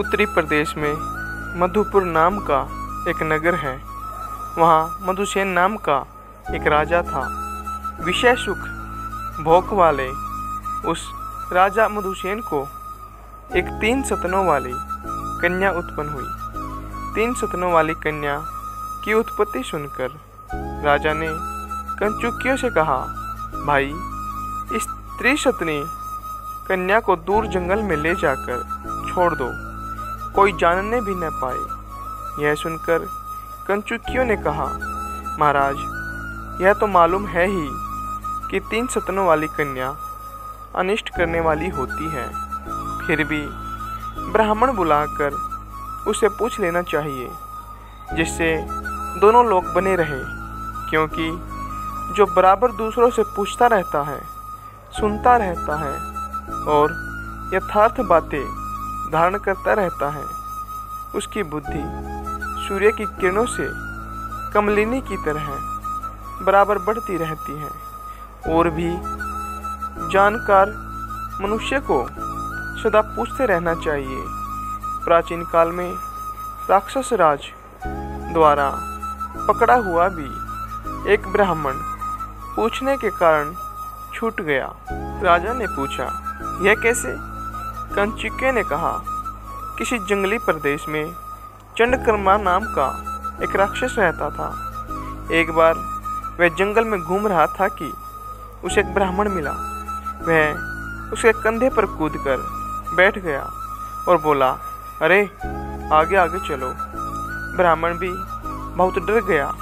उत्तरी प्रदेश में मधुपुर नाम का एक नगर है। वहाँ मधुसेन नाम का एक राजा था। विषय सुख भोग वाले उस राजा मधुसेन को एक तीन सतनों वाली कन्या उत्पन्न हुई। तीन सतनों वाली कन्या की उत्पत्ति सुनकर राजा ने कंचुकियों से कहा, भाई, इस त्रिशतनी कन्या को दूर जंगल में ले जाकर छोड़ दो। कोई जानने भी न पाए। यह सुनकर कंचुकियों ने कहा, महाराज, यह तो मालूम है ही कि तीन सतनों वाली कन्या अनिष्ट करने वाली होती है। फिर भी ब्राह्मण बुलाकर उसे पूछ लेना चाहिए, जिससे दोनों लोग बने रहे, क्योंकि जो बराबर दूसरों से पूछता रहता है, सुनता रहता है, और यथार्थ बातें धारण करता रहता है। उसकी बुद्धि सूर्य की किरणों से कमलिनी की तरह बराबर बढ़ती रहती है और भी जानकार मनुष्य को सदा पूछते रहना चाहिए। प्राचीन काल में राक्षस राज द्वारा पकड़ा हुआ भी एक ब्राह्मण पूछने के कारण छूट गया। राजा ने पूछा, यह कैसे? कंचिके ने कहा, किसी जंगली प्रदेश में चंडकर्मा नाम का एक राक्षस रहता था। एक बार वह जंगल में घूम रहा था कि उसे एक ब्राह्मण मिला। वह उसके कंधे पर कूद कर बैठ गया और बोला, अरे, आगे आगे चलो। ब्राह्मण भी बहुत डर गया।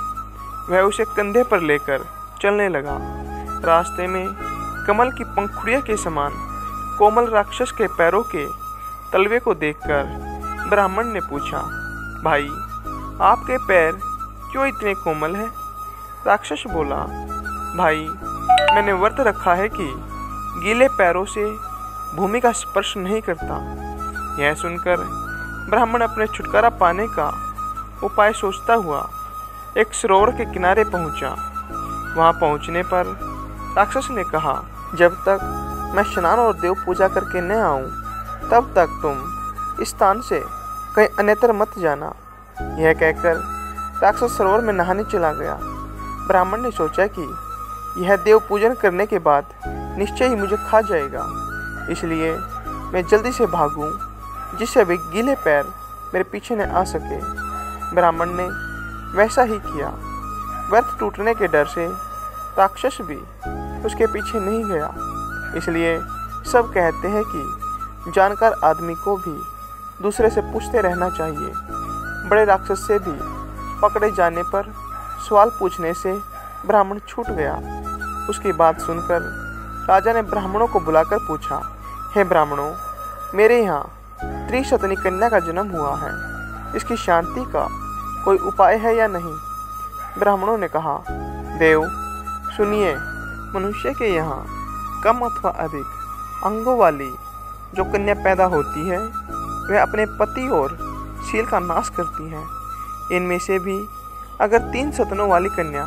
वह उसे कंधे पर लेकर चलने लगा। रास्ते में कमल की पंखुड़िया के समान कोमल राक्षस के पैरों के तलवे को देखकर ब्राह्मण ने पूछा, भाई, आपके पैर क्यों इतने कोमल हैं? राक्षस बोला, भाई, मैंने व्रत रखा है कि गीले पैरों से भूमि का स्पर्श नहीं करता। यह सुनकर ब्राह्मण अपने छुटकारा पाने का उपाय सोचता हुआ एक सरोवर के किनारे पहुँचा। वहाँ पहुँचने पर राक्षस ने कहा, जब तक मैं स्नान और देव पूजा करके न आऊँ, तब तक तुम इस स्थान से कहीं अन्यतर मत जाना। यह कहकर राक्षस सरोवर में नहाने चला गया। ब्राह्मण ने सोचा कि यह देव पूजन करने के बाद निश्चय ही मुझे खा जाएगा। इसलिए मैं जल्दी से भागूं, जिससे वे गीले पैर मेरे पीछे न आ सके। ब्राह्मण ने वैसा ही किया। व्रत टूटने के डर से राक्षस भी उसके पीछे नहीं गया। इसलिए सब कहते हैं कि जानकार आदमी को भी दूसरे से पूछते रहना चाहिए। बड़े राक्षस से भी पकड़े जाने पर सवाल पूछने से ब्राह्मण छूट गया। उसकी बात सुनकर राजा ने ब्राह्मणों को बुलाकर पूछा, हे ब्राह्मणों, मेरे यहाँ त्रिशतनी कन्या का जन्म हुआ है। इसकी शांति का कोई उपाय है या नहीं? ब्राह्मणों ने कहा, देव, सुनिए, मनुष्य के यहाँ कम अथवा अधिक अंगों वाली जो कन्या पैदा होती है, वह अपने पति और शील का नाश करती है। इनमें से भी अगर तीन सतनों वाली कन्या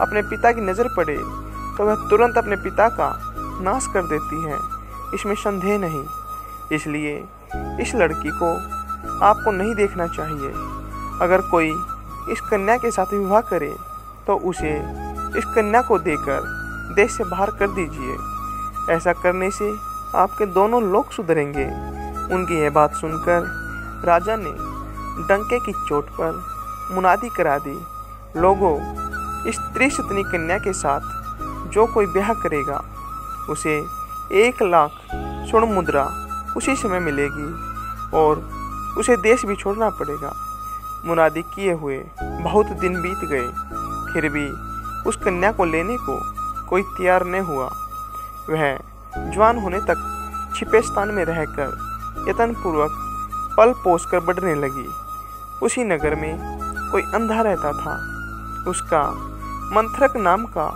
अपने पिता की नज़र पड़े तो वह तुरंत अपने पिता का नाश कर देती है। इसमें संदेह नहीं। इसलिए इस लड़की को आपको नहीं देखना चाहिए। अगर कोई इस कन्या के साथ विवाह करे तो उसे इस कन्या को देकर देश से बाहर कर दीजिए। ऐसा करने से आपके दोनों लोग सुधरेंगे। उनकी यह बात सुनकर राजा ने डंके की चोट पर मुनादी करा दी। लोगों, इस त्रिशतनी कन्या के साथ जो कोई ब्याह करेगा, उसे एक लाख स्वर्ण मुद्रा उसी समय मिलेगी और उसे देश भी छोड़ना पड़ेगा। मुनादी किए हुए बहुत दिन बीत गए, फिर भी उस कन्या को लेने को कोई तैयार नहीं हुआ। वह जवान होने तक छिपे स्थान में रहकर यत्नपूर्वक पल पोस कर बढ़ने लगी। उसी नगर में कोई अंधा रहता था। उसका मंथरक नाम का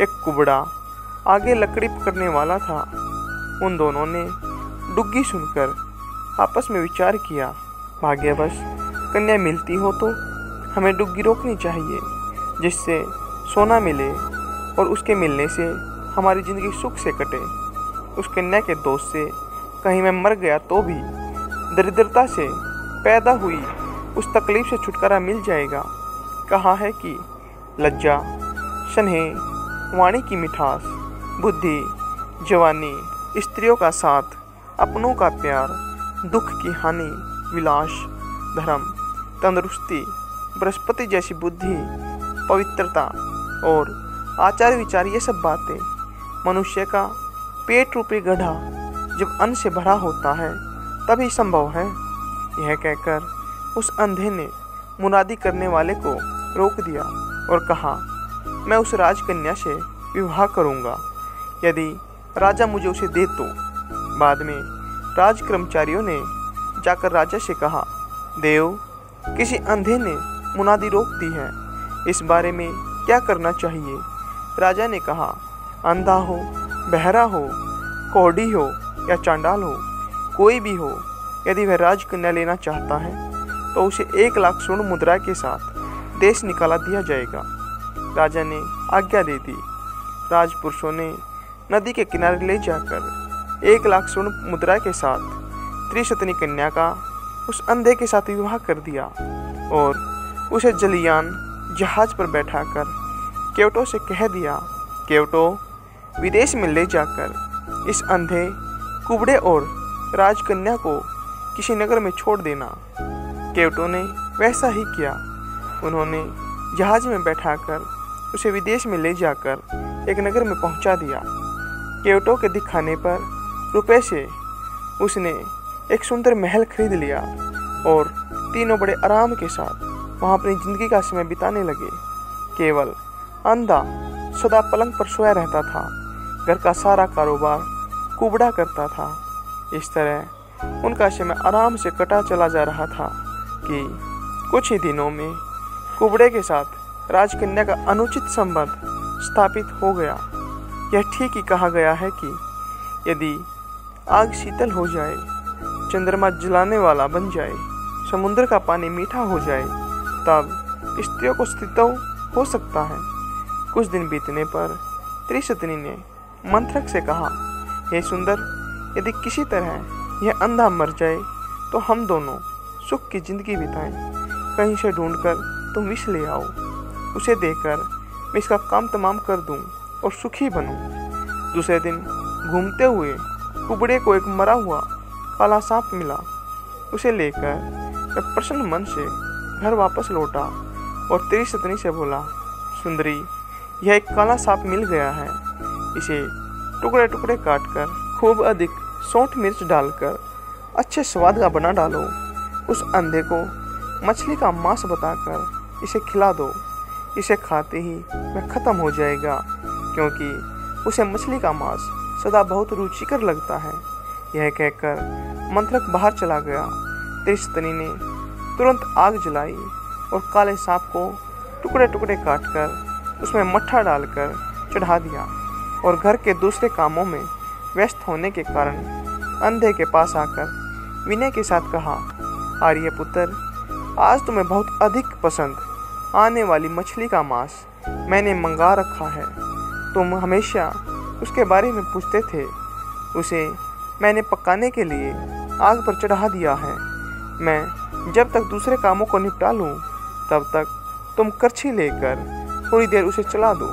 एक कुबड़ा आगे लकड़ी पकड़ने वाला था। उन दोनों ने डुग्गी सुनकर आपस में विचार किया, भाग्यवश, कन्या मिलती हो तो हमें डुग्गी रोकनी चाहिए, जिससे सोना मिले और उसके मिलने से हमारी ज़िंदगी सुख से कटे। उस कन्या के दोस्त से, कहीं मैं मर गया तो भी। दरिद्रता से पैदा हुई, उस तकलीफ़ से छुटकारा मिल जाएगा। कहा है कि लज्जा स्नेह वाणी की मिठास, बुद्धि, जवानी, स्त्रियों का साथ, अपनों का प्यार, दुख की हानि, विलास, धर्म, तंदुरुस्ती, बृहस्पति जैसी बुद्धि, पवित्रता और आचार विचार ये सब बातें। मनुष्य का पेट रूपी गड्ढा जब अन्न से भरा होता है, तभी संभव है। यह कहकर उस अंधे ने मुनादी करने वाले को रोक दिया और कहा, मैं उस राजकन्या से विवाह करूँगा। यदि राजा मुझे उसे दे तो। बाद में राज कर्मचारियों ने जाकर राजा से कहा, देव, किसी अंधे ने मुनादी रोक दी है। इस बारे में क्या करना चाहिए? राजा ने कहा अंधा हो, बहरा हो कोडी हो या चांडाल हो, कोई भी हो, यदि वह राजकन्या लेना चाहता है तो उसे एक लाख स्वर्ण मुद्रा के साथ देश निकाला दिया जाएगा। राजा ने आज्ञा दे दी। राजपुरुषों ने नदी के किनारे ले जाकर एक लाख स्वर्ण मुद्रा के साथ त्रिशतनी कन्या का उस अंधे के साथ विवाह कर दिया और उसे जलियान जहाज़ पर बैठाकर केवटो से कह दिया, केवटो विदेश में ले जाकर इस अंधे, कुबड़े और राजकन्या को किसी नगर में छोड़ देना। केवटो ने वैसा ही किया। उन्होंने जहाज़ में बैठाकर उसे विदेश में ले जाकर एक नगर में पहुँचा दिया। केवटो के दिखाने पर रुपए से उसने एक सुंदर महल खरीद लिया और तीनों बड़े आराम के साथ वहाँ अपनी ज़िंदगी का समय बिताने लगे। केवल अंधा सदा पलंग पर सोया रहता था। घर का सारा कारोबार कुबड़ा करता था। इस तरह उनका समय आराम से कटा चला जा रहा था कि कुछ ही दिनों में कुबड़े के साथ राजकन्या का अनुचित संबंध स्थापित हो गया। यह ठीक ही कहा गया है कि यदि आग शीतल हो जाए, चंद्रमा जलाने वाला बन जाए, समुद्र का पानी मीठा हो जाए, तब स्त्रियों को स्थितव हो सकता है। कुछ दिन बीतने पर त्रिशतनी ने मंत्रक से कहा, हे सुंदर, यदि किसी तरह यह अंधा मर जाए तो हम दोनों सुख की ज़िंदगी बिताएँ। कहीं से ढूंढकर तुम विष ले आओ। उसे देकर मैं इसका काम तमाम कर दूँ और सुखी बनूं। दूसरे दिन घूमते हुए कुबड़े को एक मरा हुआ काला सांप मिला। उसे लेकर मैं प्रसन्न मन से घर वापस लौटा और तेरी सतनी से बोला, सुंदरी, यह एक काला सांप मिल गया है। इसे टुकड़े टुकड़े काट कर खूब अधिक सौंठ मिर्च डालकर, अच्छे स्वाद का बना डालो। उस अंधे को मछली का मांस बताकर इसे खिला दो। इसे खाते ही वह खत्म हो जाएगा, क्योंकि उसे मछली का मांस सदा बहुत रुचिकर लगता है। यह कहकर मंत्रक बाहर चला गया। त्रिस्तनी ने तुरंत आग जलाई और काले सांप को टुकड़े टुकड़े काट कर उसमें मट्ठा डालकर चढ़ा दिया। और घर के दूसरे कामों में व्यस्त होने के कारण अंधे के पास आकर विनय के साथ कहा, आर्य पुत्र, आज तुम्हें बहुत अधिक पसंद आने वाली मछली का मांस मैंने मंगा रखा है। तुम हमेशा उसके बारे में पूछते थे। उसे मैंने पकाने के लिए आग पर चढ़ा दिया है। मैं जब तक दूसरे कामों को निपटा लूँ, तब तक तुम करछी लेकर थोड़ी देर उसे चला दो।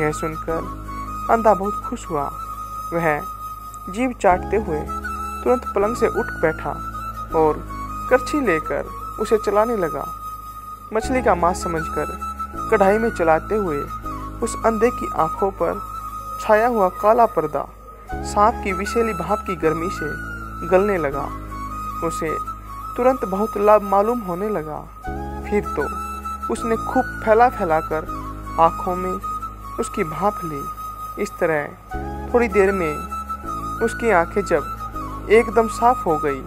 यह सुनकर अंधा बहुत खुश हुआ। वह जीव चाटते हुए तुरंत पलंग से उठ बैठा और करछी लेकर उसे चलाने लगा। मछली का मांस समझकर कढ़ाई में चलाते हुए उस अंधे की आँखों पर छाया हुआ काला पर्दा सांप की विषैली भाप की गर्मी से गलने लगा। उसे तुरंत बहुत लाभ मालूम होने लगा। फिर तो उसने खूब फैला फैला कर आँखों में उसकी भाप ली। इस तरह थोड़ी देर में उसकी आँखें जब एकदम साफ़ हो गई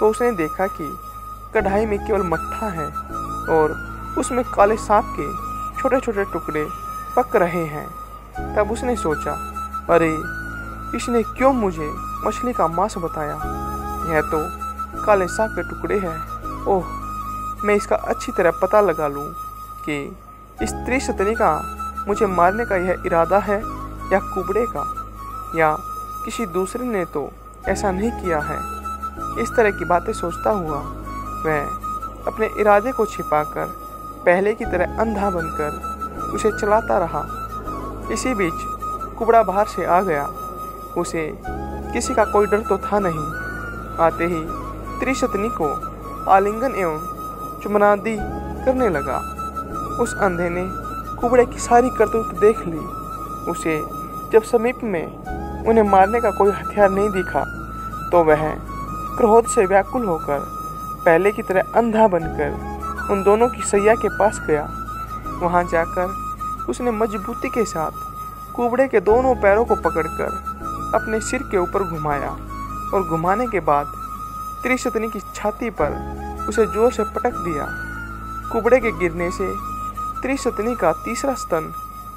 तो उसने देखा कि कढ़ाई में केवल मट्ठा है और उसमें काले सांप के छोटे छोटे टुकड़े पक रहे हैं। तब उसने सोचा, अरे, इसने क्यों मुझे मछली का मांस बताया? यह तो काले सांप के टुकड़े हैं। ओह, मैं इसका अच्छी तरह पता लगा लूँ कि इस त्रिशतनी का मुझे मारने का यह इरादा है। या कुबड़े का, या किसी दूसरे ने तो ऐसा नहीं किया है। इस तरह की बातें सोचता हुआ वह अपने इरादे को छिपाकर पहले की तरह अंधा बनकर उसे चलाता रहा। इसी बीच कुबड़ा बाहर से आ गया। उसे किसी का कोई डर तो था नहीं। आते ही त्रिशतनी को आलिंगन एवं चुमनादी करने लगा। उस अंधे ने कुबड़े की सारी करतूत देख ली। उसे जब समीप में उन्हें मारने का कोई हथियार नहीं दिखा तो वह क्रोध से व्याकुल होकर पहले की तरह अंधा बनकर उन दोनों की सैया के पास गया। वहाँ जाकर उसने मजबूती के साथ कुबड़े के दोनों पैरों को पकड़कर अपने सिर के ऊपर घुमाया और घुमाने के बाद त्रिशतनी की छाती पर उसे ज़ोर से पटक दिया। कुबड़े के गिरने से त्रिशतनी का तीसरा स्तन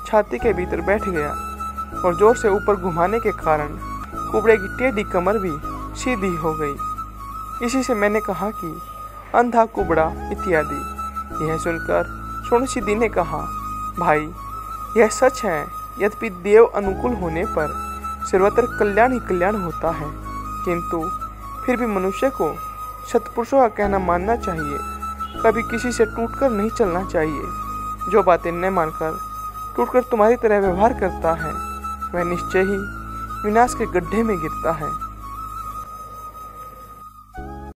छाती के भीतर बैठ गया। और ज़ोर से ऊपर घुमाने के कारण कुबड़े की टेढ़ी कमर भी सीधी हो गई। इसी से मैंने कहा कि, अंधा कुबड़ा इत्यादि। यह सुनकर सोन सिद्धि ने कहा, भाई, यह सच है, यद्यपि देव अनुकूल होने पर सर्वत्र कल्याण ही कल्याण होता है। किंतु फिर भी मनुष्य को सतपुरुषों का कहना मानना चाहिए। कभी किसी से टूटकर नहीं चलना चाहिए। जो बातें न मानकर, टूटकर तुम्हारी तरह व्यवहार करता है वह निश्चय ही विनाश के गड्ढे में गिरता है।